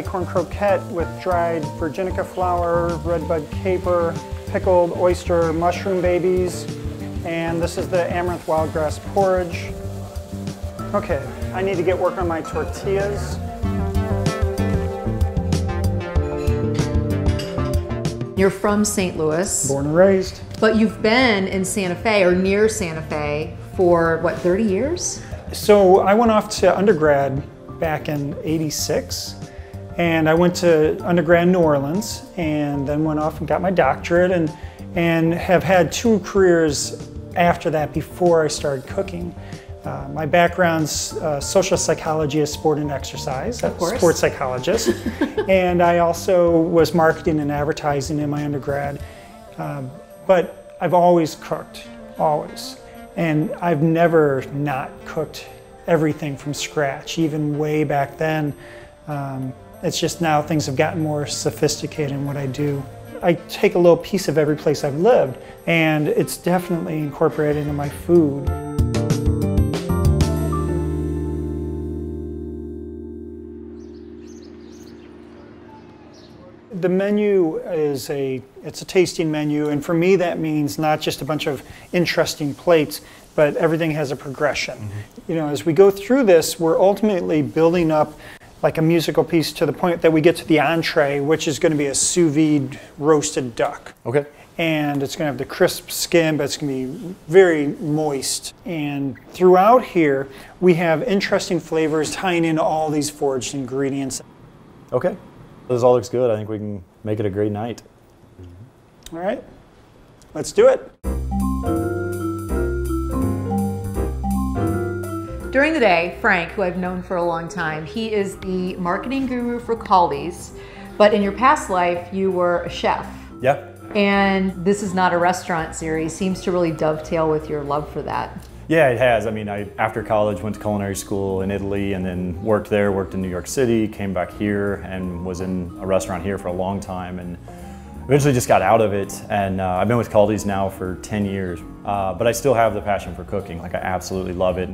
acorn croquette with dried virginica flower, redbud caper, pickled oyster mushroom babies, and this is the amaranth wildgrass porridge. Okay, I need to get work on my tortillas. You're from St. Louis, Born and raised. but you've been in Santa Fe or near Santa Fe for what, 30 years? So I went off to undergrad back in 86 and I went to undergrad in New Orleans and then went off and got my doctorate and, and have had two careers after that before I started cooking. Uh, my background's uh, social psychology of sport and exercise, Of course. sports psychologist, and I also was marketing and advertising in my undergrad. Um, but I've always cooked, always. And I've never not cooked everything from scratch, even way back then. Um, it's just now things have gotten more sophisticated in what I do. I take a little piece of every place I've lived, and it's definitely incorporated into my food. The menu is a it's a tasting menu, and for me that means not just a bunch of interesting plates, but everything has a progression. Mm-hmm. You know, as we go through this, we're ultimately building up like a musical piece to the point that we get to the entree, which is going to be a sous vide roasted duck. Okay. And it's going to have the crisp skin, but it's going to be very moist. And throughout here, we have interesting flavors tying in all these foraged ingredients. Okay. This all looks good. I think we can make it a great night. All right, let's do it. During the day, Frank, who I've known for a long time, he is the marketing guru for Kaldi's, but in your past life, you were a chef. Yeah. And this is not a restaurant series, seems to really dovetail with your love for that. Yeah, it has. I mean, I after college went to culinary school in Italy and then worked there, worked in New York City, came back here and was in a restaurant here for a long time and eventually just got out of it. And uh, I've been with Kaldi's now for 10 years, uh, but I still have the passion for cooking. Like I absolutely love it.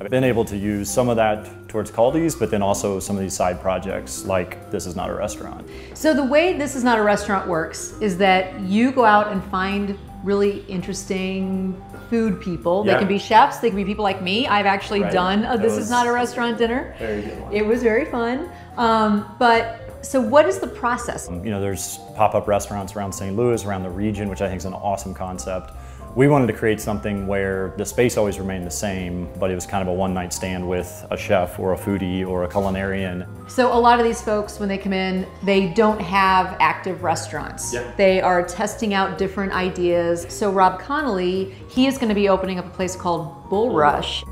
I've been able to use some of that towards Kaldi's, but then also some of these side projects like This Is Not a Restaurant. So the way This Is Not a Restaurant works is that you go out and find really interesting food people. Yeah. They can be chefs, they can be people like me. I've actually Right. done a This Is Not a Restaurant dinner. Very good one. It was very fun. Um, but so what is the process? You know, there's pop-up restaurants around St. Louis, around the region, which I think is an awesome concept. We wanted to create something where the space always remained the same, but it was kind of a one-night stand with a chef or a foodie or a culinarian. So a lot of these folks, when they come in, they don't have active restaurants. Yeah. They are testing out different ideas. So Rob Connoley, he is going to be opening up a place called Bulrush.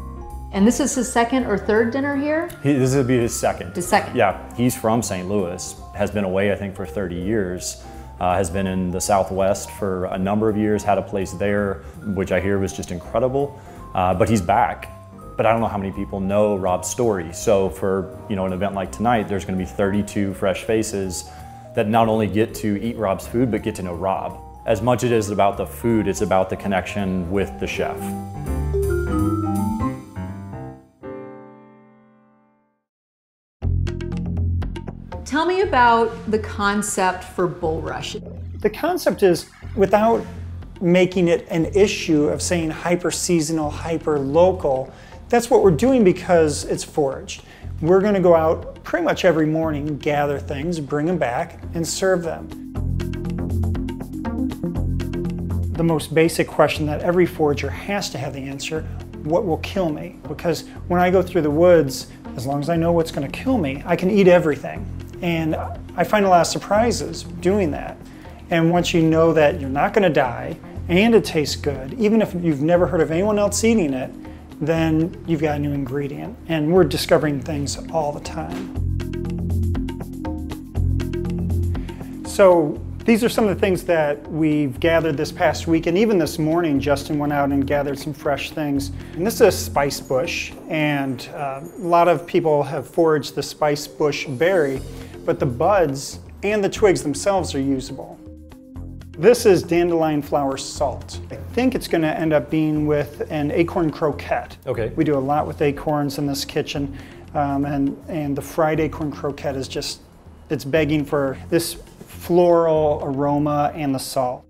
And this is his second or third dinner here? He, this would be his second. His second. Yeah, he's from St. Louis, has been away, I think, for 30 years. Uh, has been in the Southwest for a number of years, had a place there, which I hear was just incredible. Uh, but he's back. But I don't know how many people know Rob's story. So for you know an event like tonight, there's going to be 32 fresh faces that not only get to eat Rob's food, but get to know Rob. As much as it is about the food, it's about the connection with the chef. Tell me about the concept for Bulrush. The concept is without making it an issue of saying hyper seasonal, hyper local, that's what we're doing because it's foraged. We're going to go out pretty much every morning, gather things, bring them back, and serve them. The most basic question that every forager has to have the answer what will kill me? Because when I go through the woods, as long as I know what's going to kill me, I can eat everything. And I find a lot of surprises doing that. And once you know that you're not going to die and it tastes good, even if you've never heard of anyone else eating it, then you've got a new ingredient. And we're discovering things all the time. So these are some of the things that we've gathered this past week, and even this morning, Justin went out and gathered some fresh things. And this is a spice bush, and uh, a lot of people have foraged the spice bush berry, but the buds and the twigs themselves are usable. This is dandelion flower salt. I think it's going to end up being with an acorn croquette. Okay. We do a lot with acorns in this kitchen, um, and, and the fried acorn croquette is just It's begging for this floral aroma and the salt.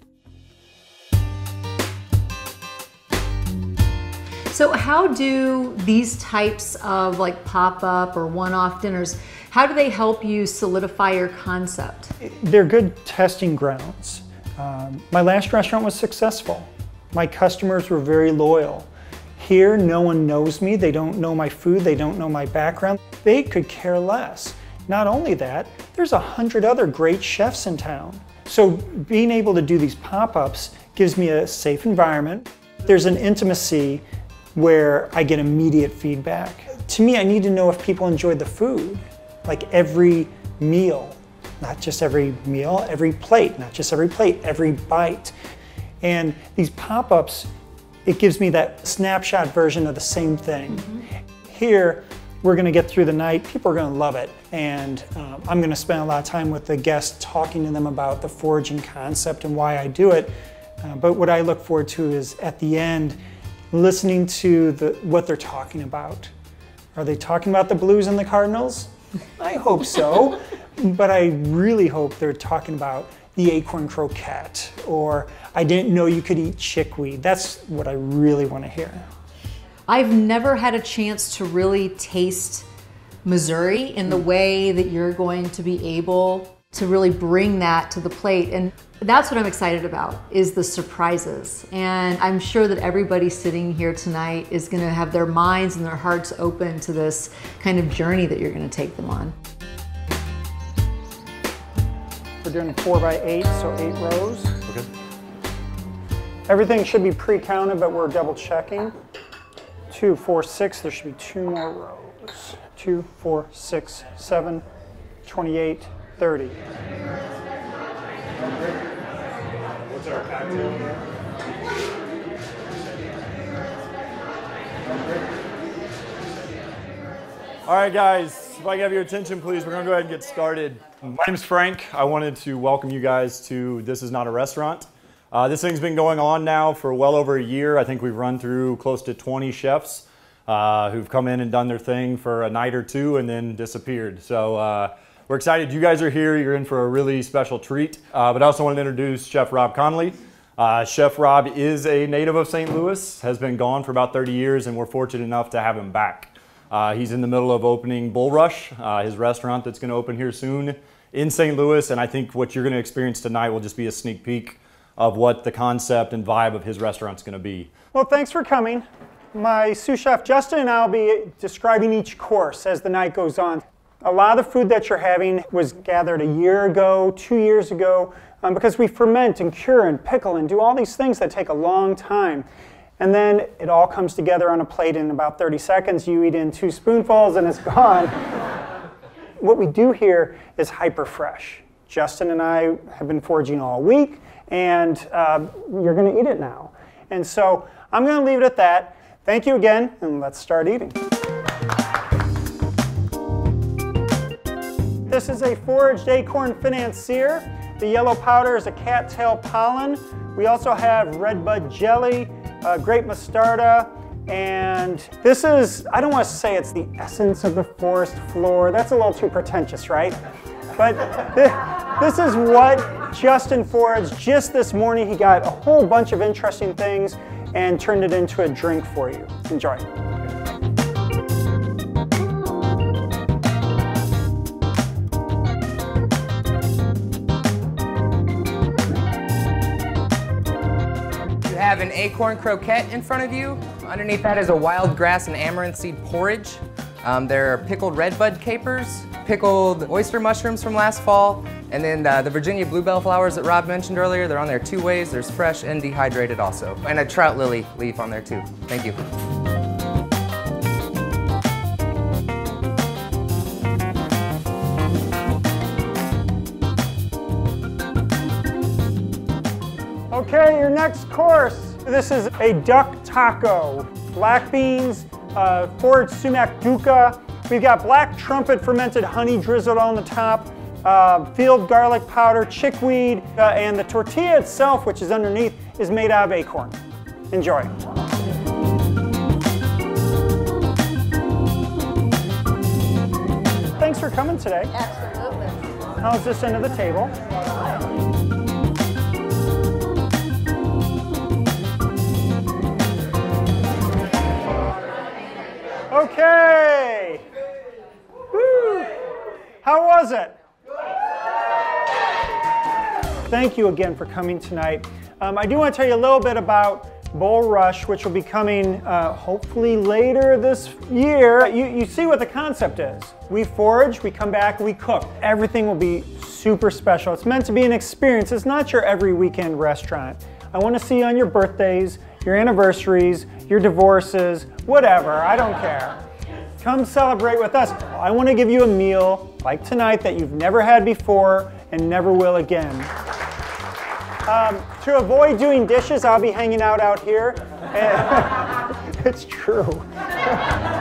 So how do these types of like pop-up or one-off dinners, how do they help you solidify your concept? They're good testing grounds. Um, my last restaurant was successful. My customers were very loyal. Here, no one knows me. They don't know my food. They don't know my background. They could care less. Not only that, there's a hundred other great chefs in town. So being able to do these pop-ups gives me a safe environment. There's an intimacy where I get immediate feedback. To me, I need to know if people enjoyed the food, like every meal, not just every meal, every plate, not just every plate, every bite. And these pop-ups, it gives me that snapshot version of the same thing. Mm -hmm. Here, we're gonna get through the night, people are gonna love it. And um, I'm gonna spend a lot of time with the guests talking to them about the foraging concept and why I do it. Uh, but what I look forward to is at the end, listening to the, what they're talking about. Are they talking about the Blues and the Cardinals? I hope so, but I really hope they're talking about the acorn croquette or I didn't know you could eat chickweed. That's what I really want to hear. I've never had a chance to really taste Missouri in the mm. way that you're going to be able to really bring that to the plate. And that's what I'm excited about is the surprises. And I'm sure that everybody sitting here tonight is gonna have their minds and their hearts open to this kind of journey that you're gonna take them on. We're doing four by eight, so eight rows. Okay. Everything should be pre-counted, but we're double checking. Two, four, six, there should be two more rows. Two, four, six, seven, 28, 30. What's our cocktail? All right, guys, if I can have your attention, please, we're gonna go ahead and get started. My name's Frank. I wanted to welcome you guys to This Is Not a Restaurant. Uh, this thing's been going on now for well over a year. I think we've run through close to 20 chefs uh, who've come in and done their thing for a night or two and then disappeared. So uh, we're excited you guys are here. You're in for a really special treat. Uh, but I also wanted to introduce Chef Rob Connoley. Uh, Chef Rob is a native of St. Louis, has been gone for about 30 years, and we're fortunate enough to have him back. Uh, he's in the middle of opening Bulrush, uh, his restaurant that's going to open here soon in St. Louis. And I think what you're going to experience tonight will just be a sneak peek of what the concept and vibe of his restaurant's going to be. Well, thanks for coming. My sous chef Justin and I will be describing each course as the night goes on. A lot of the food that you're having was gathered a year ago, two years ago, um, because we ferment and cure and pickle and do all these things that take a long time. And then it all comes together on a plate in about 30 seconds. You eat in two spoonfuls and it's gone. what we do here is hyper fresh. Justin and I have been foraging all week, and uh, you're going to eat it now. And so I'm going to leave it at that. Thank you again, and let's start eating. This is a foraged acorn financier. The yellow powder is a cattail pollen. We also have redbud jelly, uh, grape mostarda, and this is, I don't want to say it's the essence of the forest floor. That's a little too pretentious, right? But this is what Justin foraged just this morning. He got a whole bunch of interesting things and turned it into a drink for you. Enjoy. Have an acorn croquette in front of you. Underneath that is a wild grass and amaranth seed porridge. Um, there are pickled redbud capers, pickled oyster mushrooms from last fall, and then uh, the Virginia bluebell flowers that Rob mentioned earlier, they're on there two ways. There's fresh and dehydrated also. And a trout lily leaf on there too. Thank you. Okay, your next course. This is a duck taco. Black beans, uh, foraged sumac dukkha. We've got black trumpet fermented honey drizzled on the top, uh, field garlic powder, chickweed, uh, and the tortilla itself, which is underneath, is made out of acorn. Enjoy. Thanks for for coming today. Absolutely. How's this end of the table? Okay. Woo. How was it? Thank you again for coming tonight. Um, I do want to tell you a little bit about Bulrush, which will be coming uh, hopefully later this year. You, you see what the concept is. We forage, we come back, we cook. Everything will be super special. It's meant to be an experience. It's not your every weekend restaurant. I want to see you on your birthdays, your anniversaries, your divorces, whatever. I don't care. Come celebrate with us. I want to give you a meal like tonight that you've never had before and never will again. Um, to avoid doing dishes, I'll be hanging out out here. it's true.